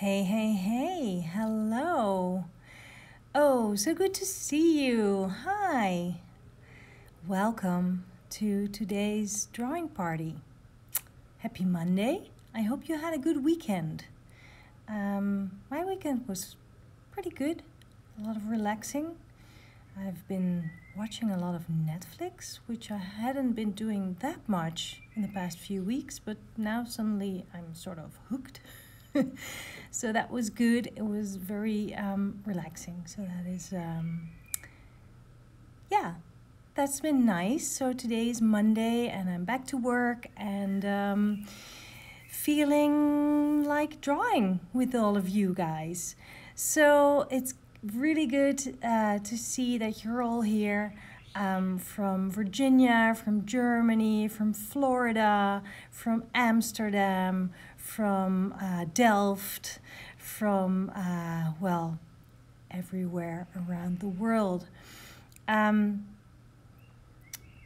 Hey, hey, hey, hello. Oh, so good to see you. Hi. Welcome to today's drawing party. Happy Monday. I hope you had a good weekend. Um, my weekend was pretty good, a lot of relaxing. I've been watching a lot of Netflix, which I hadn't been doing that much in the past few weeks, but now suddenly I'm sort of hooked. so that was good. It was very um, relaxing. So that is, um, yeah, that's been nice. So today is Monday and I'm back to work and um, feeling like drawing with all of you guys. So it's really good uh, to see that you're all here. Um, from Virginia, from Germany, from Florida, from Amsterdam, from uh, Delft, from, uh, well, everywhere around the world. Um,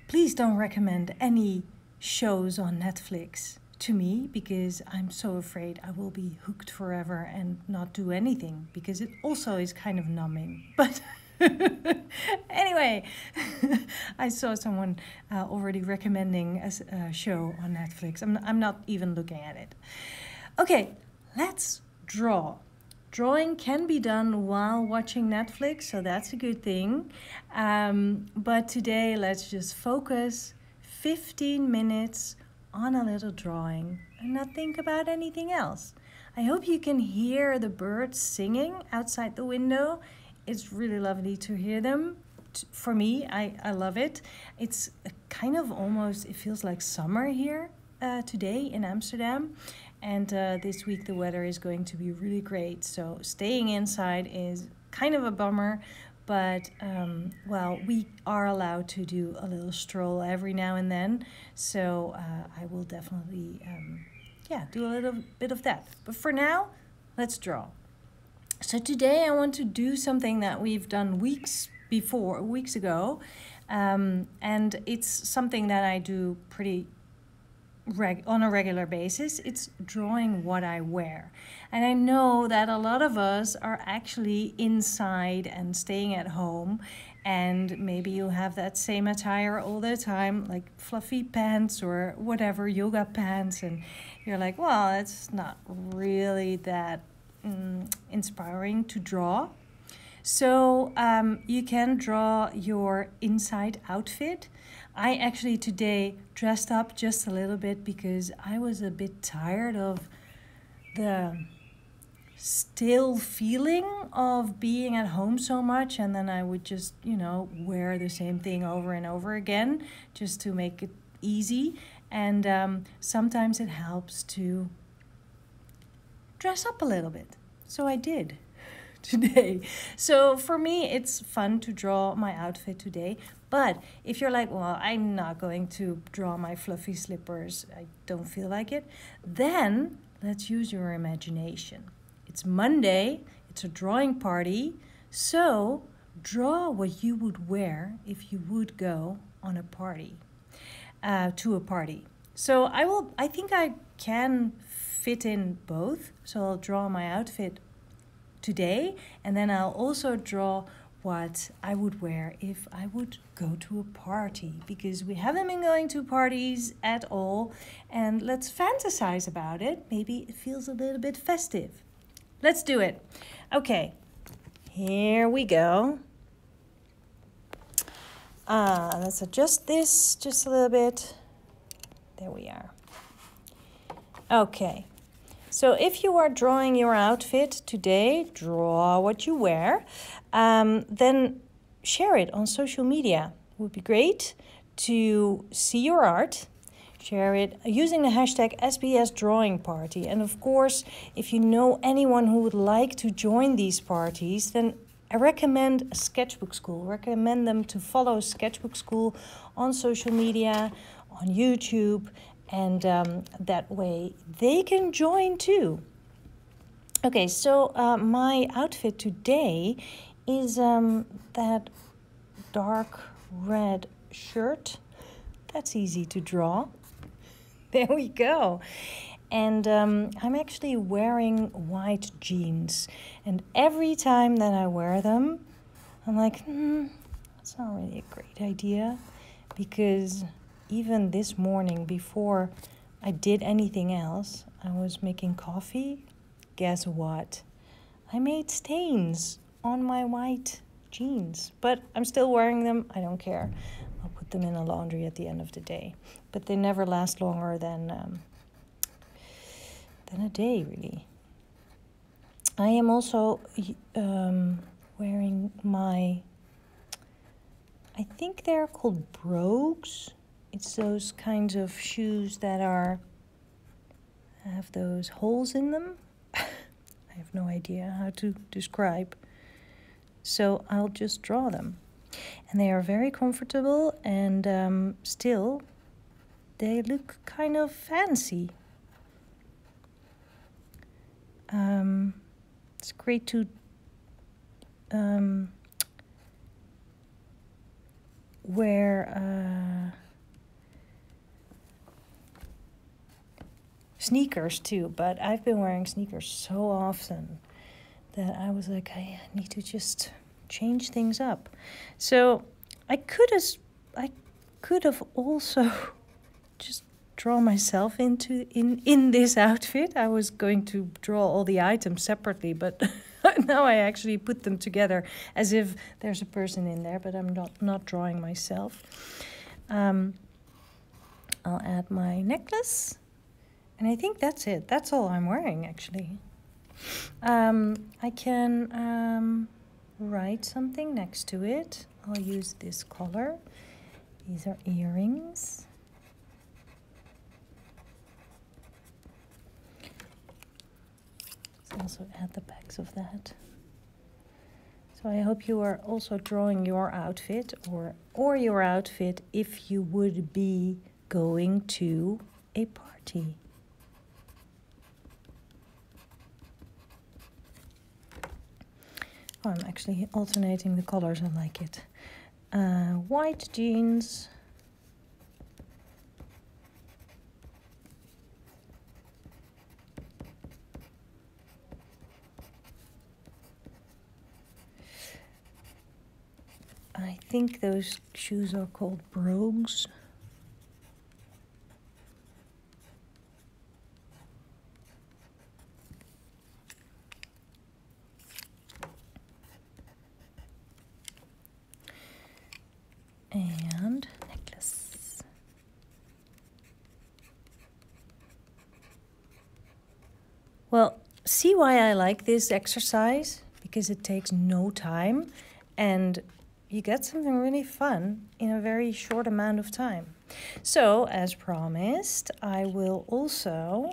please don't recommend any shows on Netflix to me because I'm so afraid I will be hooked forever and not do anything because it also is kind of numbing. But anyway, I saw someone uh, already recommending a, a, show on Netflix. I'm, I'm not even looking at it. Okay, let's draw. Drawing can be done while watching Netflix, so that's a good thing. Um, but today, let's just focus 15 minutes on a little drawing and not think about anything else. I hope you can hear the birds singing outside the window it's really lovely to hear them. For me, I, I love it. It's kind of almost, it feels like summer here uh, today in Amsterdam. And uh, this week the weather is going to be really great. So staying inside is kind of a bummer. But um, well, we are allowed to do a little stroll every now and then. So uh, I will definitely, um, yeah, do a little bit of that. But for now, let's draw. So today I want to do something that we've done weeks before, weeks ago, um, and it's something that I do pretty reg- on a regular basis. It's drawing what I wear. And I know that a lot of us are actually inside and staying at home and maybe you have that same attire all the time like fluffy pants or whatever yoga pants and you're like well it's not really that um, inspiring to draw. So um, you can draw your inside outfit. I actually today dressed up just a little bit because I was a bit tired of the still feeling of being at home so much and then I would just, you know, wear the same thing over and over again just to make it easy. And um, sometimes it helps to dress up a little bit. So I did today. So for me, it's fun to draw my outfit today. But if you're like, well, I'm not going to draw my fluffy slippers, I don't feel like it, then let's use your imagination. It's Monday, it's a drawing party, so draw what you would wear if you would go on a party, uh, to a party. So I will, I think I can fit in both. So I'll draw my outfit today and then I'll also draw what I would wear if I would go to a party because we haven't been going to parties at all and let's fantasize about it. Maybe it feels a little bit festive. Let's do it. Okay, here we go. Uh, let's adjust this just a little bit. There we are. Okay, so if you are drawing your outfit today, draw what you wear, um, then share it on social media. It would be great to see your art. Share it using the hashtag SBS Drawing Party. And of course, if you know anyone who would like to join these parties, then I recommend Sketchbook Skool. Recommend them to follow Sketchbook Skool on social media, on YouTube, and um, that way they can join too. Okay, so uh, my outfit today is um, that dark red shirt. That's easy to draw. There we go. and um, I'm actually wearing white jeans. And every time that I wear them, I'm like, hmm, that's not really a great idea because even this morning before I did anything else, I was making coffee. Guess what? I made stains on my white jeans, but I'm still wearing them. I don't care. I'll put them in the laundry at the end of the day. But they never last longer than um, than a day, really. I am also um, wearing my. I think they're called brogues. It's those kinds of shoes that are have those holes in them. I have no idea how to describe. So I'll just draw them. And they are very comfortable and um, still they look kind of fancy. Um, it's great to um, wear uh, sneakers too, but I've been wearing sneakers so often that I was like, I need to just change things up. So I could have, I could have also just draw myself into in in this outfit. I was going to draw all the items separately, but now I actually put them together as if there's a person in there, but I'm not not drawing myself. Um, I'll add my necklace. And I think that's it. That's all I'm wearing, actually. Um, I can um, write something next to it. I'll use this color. These are earrings. Let's also add the backs of that. So I hope you are also drawing your outfit or or your outfit if you would be going to a party. I'm actually alternating the colors. I like it. Uh, white jeans. I think those shoes are called brogues. and necklace. Well, see why I like this exercise? Because it takes no time and you get something really fun in a very short amount of time. So, as promised, I will also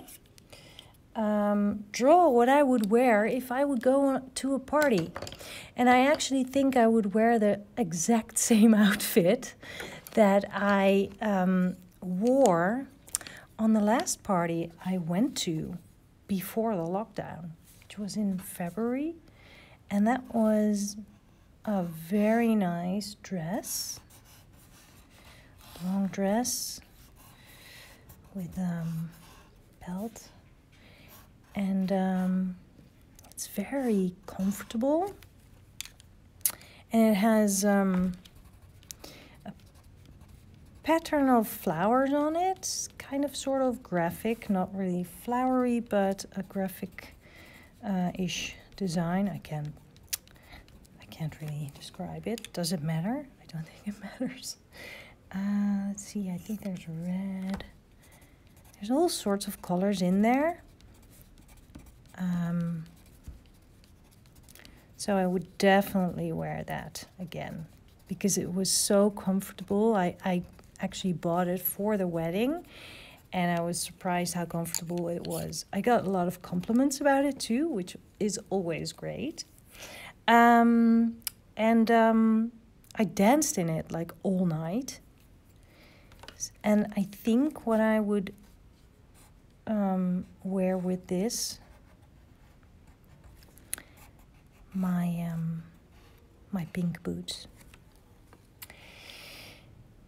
um, draw what I would wear if I would go to a party. And I actually think I would wear the exact same outfit that I um, wore on the last party I went to before the lockdown, which was in February. And that was a very nice dress, long dress with um, belt. And um, it's very comfortable. And it has um, a pattern of flowers on it kind of sort of graphic not really flowery but a graphic uh, ish design. I can I can't really describe it. Does it matter? I don't think it matters. Uh, let's see I think there's red. There's all sorts of colors in there. Um, so I would definitely wear that again because it was so comfortable. I, I actually bought it for the wedding and I was surprised how comfortable it was. I got a lot of compliments about it too, which is always great. Um, and um, I danced in it like all night. And I think what I would um, wear with this my um, my pink boots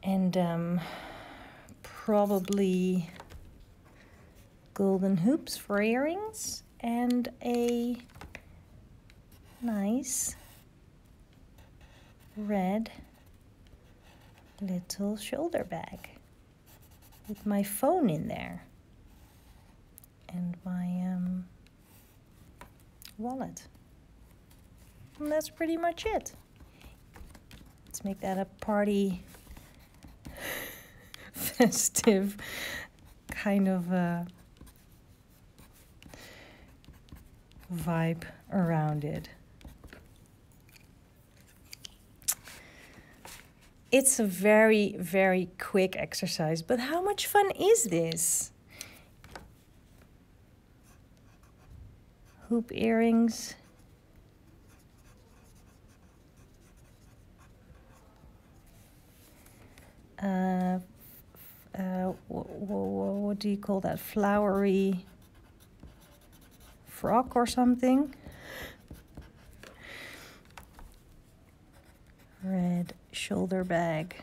and um, probably golden hoops for earrings and a nice red little shoulder bag with my phone in there and my um, wallet. And that's pretty much it. Let's make that a party festive kind of uh, vibe around it. It's a very, very quick exercise, but how much fun is this? Hoop earrings. Uh, uh, what, what do you call that? Flowery frock or something. Red shoulder bag.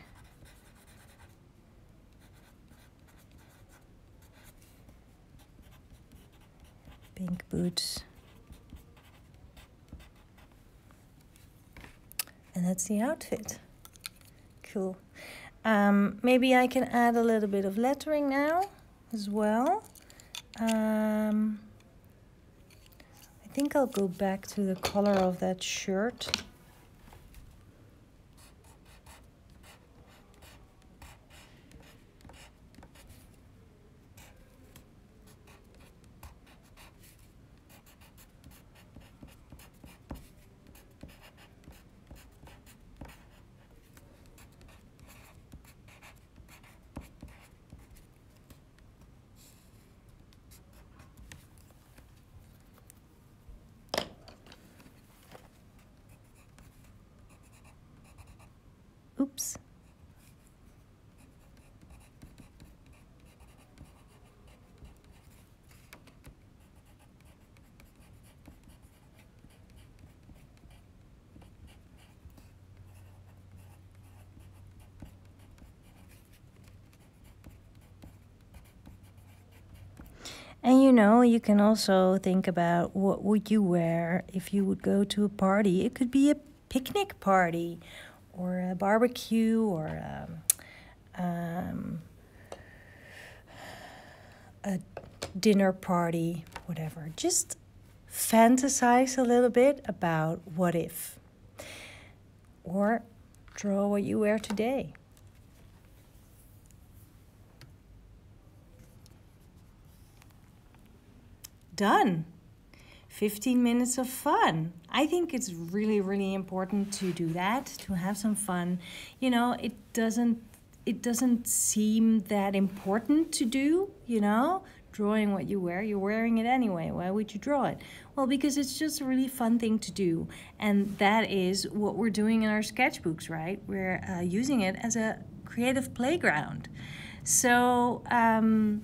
Pink boots. And that's the outfit. Cool. Um, maybe I can add a little bit of lettering now as well. Um, I think I'll go back to the color of that shirt. Oops. And you know, you can also think about what would you wear if you would go to a party. It could be a picnic party or a barbecue or um, um, a dinner party, whatever. Just fantasize a little bit about what if. Or draw what you wear today. Done. 15 minutes of fun. I think it's really, really important to do that, to have some fun. You know, it doesn't it doesn't seem that important to do, you know, drawing what you wear. You're wearing it anyway. Why would you draw it? Well, because it's just a really fun thing to do. And that is what we're doing in our sketchbooks, right? We're uh, using it as a creative playground. So, um,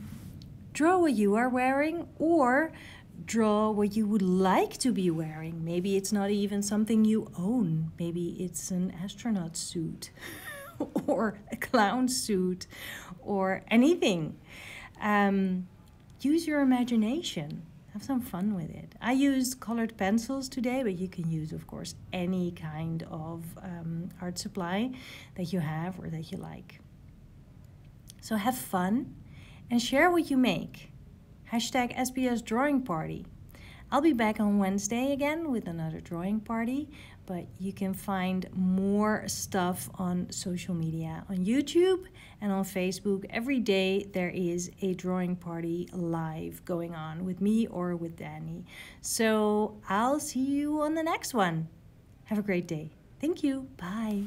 draw what you are wearing or draw what you would like to be wearing. Maybe it's not even something you own. Maybe it's an astronaut suit or a clown suit or anything. Um, use your imagination. Have some fun with it. I used colored pencils today, but you can use, of course, any kind of um, art supply that you have or that you like. So have fun and share what you make hashtag SBS Drawing Party. I'll be back on Wednesday again with another drawing party, but you can find more stuff on social media on YouTube and on Facebook. Every day there is a drawing party live going on with me or with Danny. So I'll see you on the next one. Have a great day. Thank you. Bye.